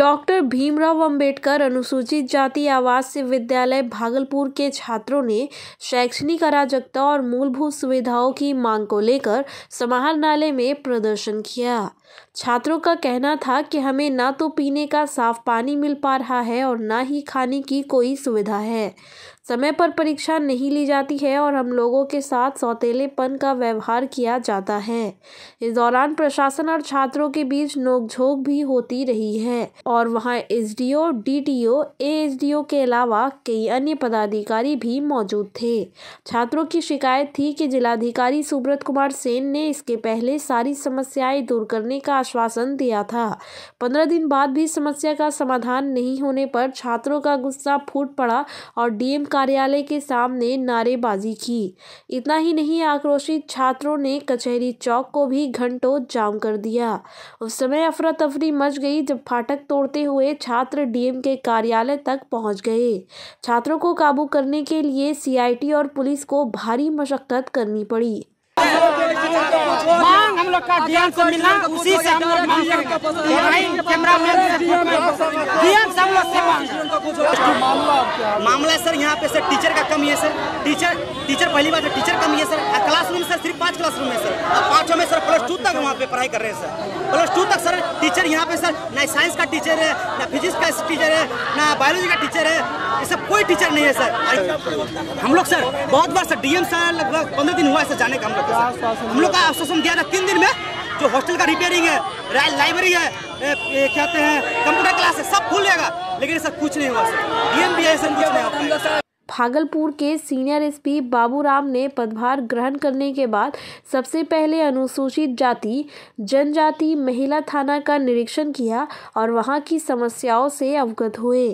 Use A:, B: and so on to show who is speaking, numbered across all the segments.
A: Doctor Bhimrao Ambedkar अनुसूचित जाति आवासीय विद्यालय भागलपुर के छात्रों ने शैक्षणिक अराजकता और मूलभूत सुविधाओं की मांग को लेकर समाहरणालय में प्रदर्शन किया। छात्रों का कहना था कि हमें ना तो पीने का साफ़ पानी मिल पा रहा है और ना ही खाने की कोई सुविधा है। समय पर परीक्षा नहीं ली जाती है और हम लोगों के साथ सौतेलेपन का व्यवहार किया जाता है। इस दौरान प्रशासन और छात्रों के बीच नोकझोंक भी होती रही है और वहाँ एसडीओ, डीटीओ, एएसडीओ के अलावा कई अन्य पदाधिकारी भी मौजूद थे। छात्रों की शिकायत थी कि जिलाधिकारी सुब्रत कुमार सेन ने इसके पहले सारी समस्याएँ दूर करने का आश्वासन दिया था पंद्रह दिन बाद भी समस्या का समाधान नहीं होने पर छात्रों का गुस्सा फूट पड़ा और डीएम कार्यालय के सामने नारेबाजी की इतना ही नहीं आक्रोशित छात्रों ने कचहरी चौक को भी घंटों जाम कर दिया उस समय अफरा तफरी मच गई जब फाटक तोड़ते हुए छात्र डीएम के कार्यालय तक पहुँच गए छात्रों को काबू करने के लिए सीआईटी और पुलिस को भारी मशक्कत करनी पड़ी
B: मांग हम लोग का डीएम से मिलना उसी से हम लोग मांग कैमरा मैन डीएम से हम लोग से मांग।
C: मामला सर यहाँ पे सर टीचर का कमी है सर। टीचर टीचर पहली बात टीचर कमी है सर। क्लासरूम सर सिर्फ़ पाँच क्लासरूम है सर। और पाँचों में सर प्लस टू तक वहाँ पे पढ़ाई कर रहे हैं सर। प्लस टू तक सर टीचर यहाँ पे सर ना साइंस का टीचर है ना फिजिक्स का टीचर है ना बायोलॉजी का टीचर है। ये सब कोई टीचर नहीं है सर हम लोग सर बहुत बार सर डीएम सर लगभग पंद्रह दिन हुआ है सर जाने का हम लोग हम लोग का आश्वासन दिया था तीन दिन में जो हॉस्टल का रिपेयरिंग है लाइब्रेरी है ए, कहते हैं कंप्यूटर क्लास है सब खुल जाएगा। लेकिन सर कुछ नहीं हुआ सर डीएम भी है सर कुछ नहीं हो पाएगा
A: भागलपुर के सीनियर एसपी बाबूराम ने पदभार ग्रहण करने के बाद सबसे पहले अनुसूचित जाति, जनजाति, महिला थाना का निरीक्षण किया और वहाँ की समस्याओं से अवगत हुए।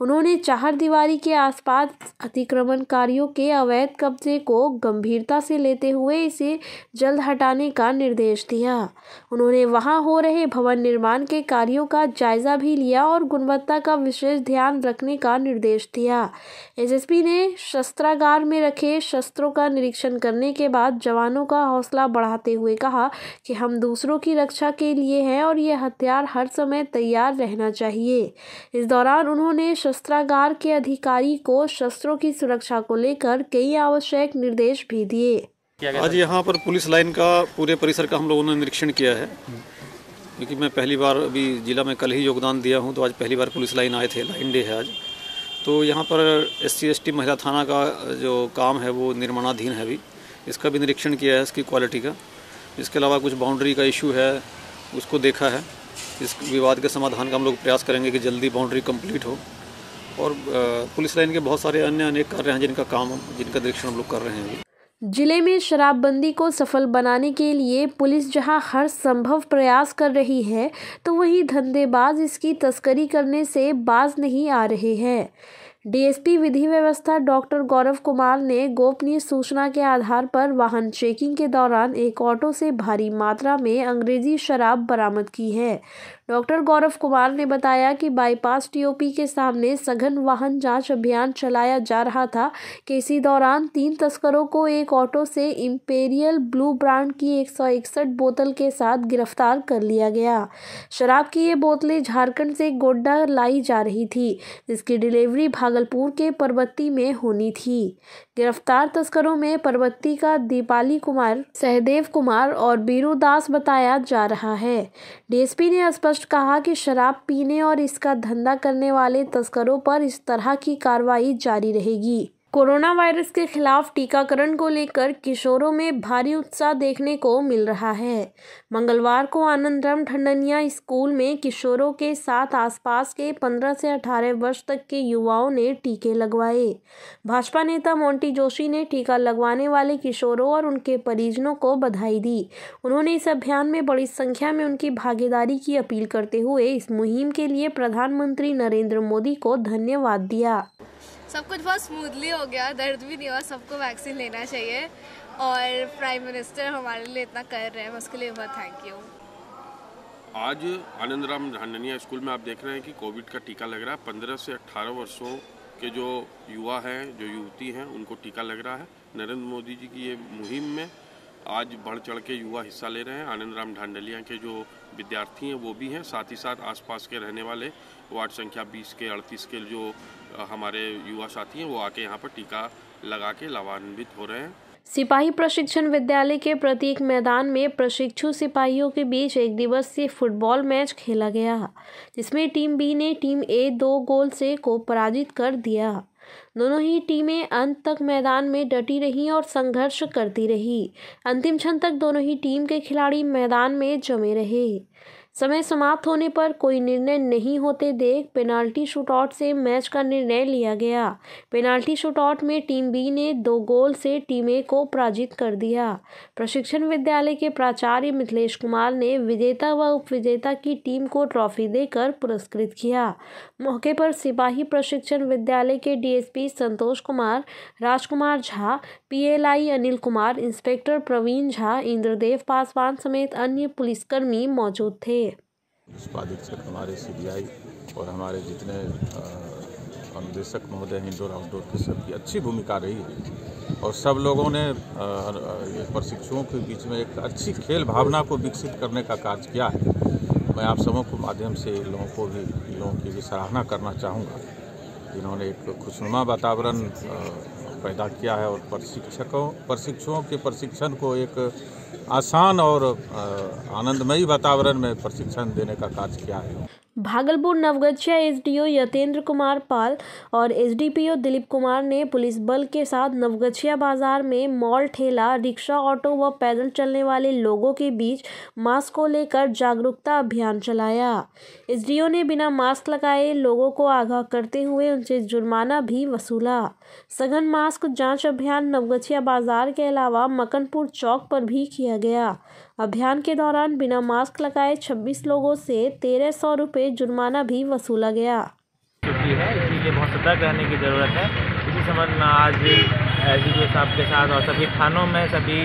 A: उन्होंने चार दीवारी के आसपास अतिक्रमणकारियों के अवैध कब्जे को गंभीरता से लेते हुए इसे जल्द हटाने का निर्देश दिया। उन्होंने वहाँ हो रहे भवन निर्माण के कार्यों का जायजा भी लिया और गुणवत्ता का विशेष ध्यान रखने का निर्देश दिया। एसएसपी ने शस्त्रागार में रखे शस्त्रों का निरीक्षण करने के बाद जवानों का हौसला बढ़ाते हुए कहा कि हम दूसरों की रक्षा के लिए हैं और ये हथियार हर समय तैयार रहना चाहिए। इस दौरान उन्होंने शस्त्रागार के अधिकारी को शस्त्रों की सुरक्षा को लेकर कई आवश्यक निर्देश भी दिए।
D: आज यहाँ पर पुलिस लाइन का पूरे परिसर का हम लोगों ने निरीक्षण किया है। क्योंकि मैं पहली बार अभी जिला में कल ही योगदान दिया हूँ तो आज पहली बार पुलिस लाइन आए थे। लाइन डे है आज। तो यहाँ पर एस सी महिला थाना का जो काम है वो निर्माणाधीन है अभी। इसका भी निरीक्षण किया है इसकी क्वालिटी का। इसके अलावा कुछ बाउंड्री का इशू है, उसको देखा है। इस विवाद के समाधान का हम लोग प्रयास करेंगे कि जल्दी बाउंड्री कंप्लीट हो। और पुलिस लाइन के बहुत सारे अन्य अनेक कार्य हैं जिनका काम जिनका निरीक्षण हम लोग कर रहे हैं
A: ज़िले में शराबबंदी को सफल बनाने के लिए पुलिस जहाँ हर संभव प्रयास कर रही है तो वहीं धंधेबाज इसकी तस्करी करने से बाज नहीं आ रहे हैं। डीएसपी विधि व्यवस्था डॉक्टर गौरव कुमार ने गोपनीय सूचना के आधार पर वाहन चेकिंग के दौरान एक ऑटो से भारी मात्रा में अंग्रेज़ी शराब बरामद की है। डॉक्टर गौरव कुमार ने बताया कि बाईपास टीओपी के सामने सघन वाहन जाँच अभियान चलाया जा रहा था। कि इसी दौरान तीन तस्करों को एक ऑटो से इंपेरियल ब्लू ब्रांड की एक सौ इकसठ बोतल के साथ गिरफ़्तार कर लिया गया। शराब की ये बोतलें झारखंड से गोड्डा लाई जा रही थी, जिसकी डिलीवरी भागलपुर के परबत्ती में होनी थी। गिरफ़्तार तस्करों में परबत्ती का दीपाली कुमार, सहदेव कुमार और बीरू दास बताया जा रहा है। डीएसपी ने स्पष्ट कहा कि शराब पीने और इसका धंधा करने वाले तस्करों पर इस तरह की कार्रवाई जारी रहेगी। कोरोना वायरस के खिलाफ टीकाकरण को लेकर किशोरों में भारी उत्साह देखने को मिल रहा है। मंगलवार को आनंदराम ठंडनिया स्कूल में किशोरों के साथ आसपास के 15 से 18 वर्ष तक के युवाओं ने टीके लगवाए। भाजपा नेता मोंटी जोशी ने टीका लगवाने वाले किशोरों और उनके परिजनों को बधाई दी। उन्होंने इस अभियान में बड़ी संख्या में उनकी भागीदारी की अपील करते हुए इस मुहिम के लिए प्रधानमंत्री नरेंद्र मोदी को धन्यवाद दिया।
E: सब कुछ बहुत स्मूथली हो गया, दर्द भी नहीं हुआ, सबको वैक्सीन लेना चाहिए। और प्राइम मिनिस्टर हमारे लिए इतना कर रहे हैं, उसके लिए बहुत थैंक यू
F: आज आनंद राम हननिया स्कूल में आप देख रहे हैं कि कोविड का टीका लग रहा है। पंद्रह से अट्ठारह वर्षों के जो युवा हैं, जो युवती हैं, उनको टीका लग रहा है। नरेंद्र मोदी जी की ये मुहिम में आज बढ़ चढ़ के युवा हिस्सा ले रहे हैं। आनंद राम ढांडलिया के जो विद्यार्थी हैं, वो भी हैं। साथ ही साथ आसपास के रहने वाले वार्ड संख्या 20 के 38 के जो हमारे युवा साथी हैं, वो आके यहाँ पर टीका लगा के लाभान्वित हो रहे हैं।
A: सिपाही प्रशिक्षण विद्यालय के प्रत्येक मैदान में प्रशिक्षु सिपाहियों के बीच एक दिवसीय फुटबॉल मैच खेला गया, जिसमें टीम बी ने टीम ए दो गोल से को पराजित कर दिया। दोनों ही टीमें अंत तक मैदान में डटी रहीं और संघर्ष करती रही। अंतिम क्षण तक दोनों ही टीम के खिलाड़ी मैदान में जमे रहे। समय समाप्त होने पर कोई निर्णय नहीं होते देख पेनाल्टी शूटआउट से मैच का निर्णय लिया गया। पेनाल्टी शूटआउट में टीम बी ने दो गोल से टीम ए को पराजित कर दिया। प्रशिक्षण विद्यालय के प्राचार्य मिथिलेश कुमार ने विजेता व उपविजेता की टीम को ट्रॉफी देकर पुरस्कृत किया। मौके पर सिपाही प्रशिक्षण विद्यालय के DSP Santosh Kumar, Rajkumar Jha, PLI Anil Kumar, inspector Praveen Jha, Indradev Paswan समेत अन्य पुलिसकर्मी मौजूद थे।
G: उपाधीक्षक हमारे सीबीआई और हमारे जितने अनुदेशक महोदय हैं, इंडोर, आउटडोर की सबकी अच्छी भूमिका रही है। और सब लोगों ने प्रशिक्षुओं के बीच में एक अच्छी खेल भावना को विकसित करने का कार्य किया है। मैं आप सबों के माध्यम से लोगों को भी लोगों की भी सराहना करना चाहूँगा। जिन्होंने एक खुशनुमा वातावरण पैदा किया है और प्रशिक्षकों, प्रशिक्षुओं के प्रशिक्षण को एक आसान और आनंदमयी वातावरण में प्रशिक्षण देने का कार्य किया है।
A: भागलपुर नवगछिया एसडीओ यतेंद्र कुमार पाल और एसडीपीओ दिलीप कुमार ने पुलिस बल के साथ नवगछिया बाज़ार में मॉल, ठेला, रिक्शा, ऑटो व पैदल चलने वाले लोगों के बीच मास्क को लेकर जागरूकता अभियान चलाया। एसडीओ ने बिना मास्क लगाए लोगों को आगाह करते हुए उनसे जुर्माना भी वसूला। सघन मास्क जाँच अभियान नवगछिया बाज़ार के अलावा मकनपुर चौक पर भी किया गया। अभियान के दौरान बिना मास्क लगाए 26 लोगों से तेरह सौ रुपये जुर्माना भी वसूला गया।
H: चुकी है इसीलिए बहुत सतर्क रहने की ज़रूरत है। इसी संबंध में आज एस साहब के साथ और सभी थानों में सभी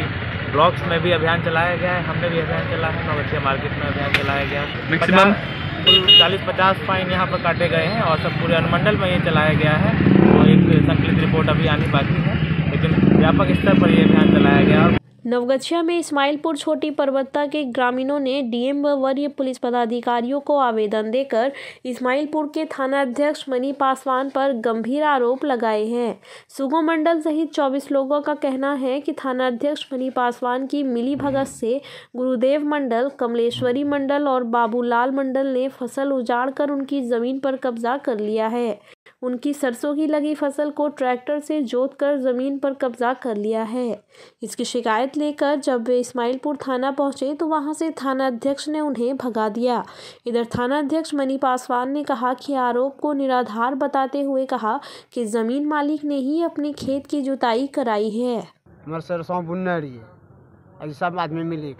H: ब्लॉक्स में भी अभियान चलाया गया है। हमने भी अभियान चलाया है नवगछिया मार्केट में अभियान चलाया गया मैक्सिमम कुल चालीस पचास फाइन यहाँ पर काटे गए हैं और सब पूरे अनुमंडल में ये चलाया गया है। तो एक संकलित रिपोर्ट अभी आनी बाकी है लेकिन व्यापक स्तर पर ये अभियान चलाया गया और
A: नवगछिया में इस्माइलपुर छोटी पर्वतता के ग्रामीणों ने डीएम व वरीय पुलिस पदाधिकारियों को आवेदन देकर इस्माइलपुर के थाना अध्यक्ष मनी पासवान पर गंभीर आरोप लगाए हैं। सुगो मंडल सहित 24 लोगों का कहना है कि थाना अध्यक्ष मनी पासवान की मिली भगत से गुरुदेव मंडल, कमलेश्वरी मंडल और बाबूलाल मंडल ने फ़सल उजाड़ कर उनकी ज़मीन पर कब्जा कर लिया है। उनकी सरसों की लगी फ़सल को ट्रैक्टर से जोत कर ज़मीन पर कब्जा कर लिया है। इसकी शिकायत लेकर जब वे इस्माइलपुर थाना पहुँचे तो वहाँ से थाना अध्यक्ष ने उन्हें भगा दिया। इधर थाना अध्यक्ष मनी पासवान ने कहा कि आरोप को निराधार बताते हुए कहा कि ज़मीन मालिक ने ही अपने खेत की जुताई कराई है।
B: सरसों बुनने रही है सब आदमी मिली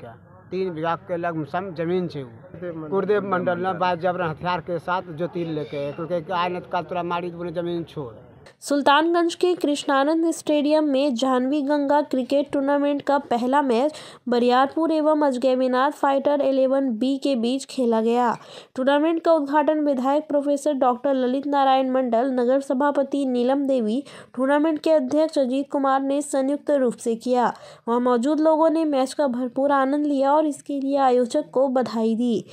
B: तीन बीघा के लग सम ज़मीन छे वो गुरुदेव मंडल ने बाजब हथियार के साथ जोतिल लेके, क्योंकि आज न कल तुरा मारी तो ज़मीन छोड़।
A: सुल्तानगंज के कृष्णानंद स्टेडियम में जाह्नवी गंगा क्रिकेट टूर्नामेंट का पहला मैच बरियारपुर एवं अजगैबीनाथ फाइटर 11 बी के बीच खेला गया। टूर्नामेंट का उद्घाटन विधायक प्रोफेसर डॉक्टर ललित नारायण मंडल, नगर सभापति नीलम देवी, टूर्नामेंट के अध्यक्ष अजीत कुमार ने संयुक्त रूप से किया। वहाँ मौजूद लोगों ने मैच का भरपूर आनंद लिया और इसके लिए आयोजक को बधाई दी।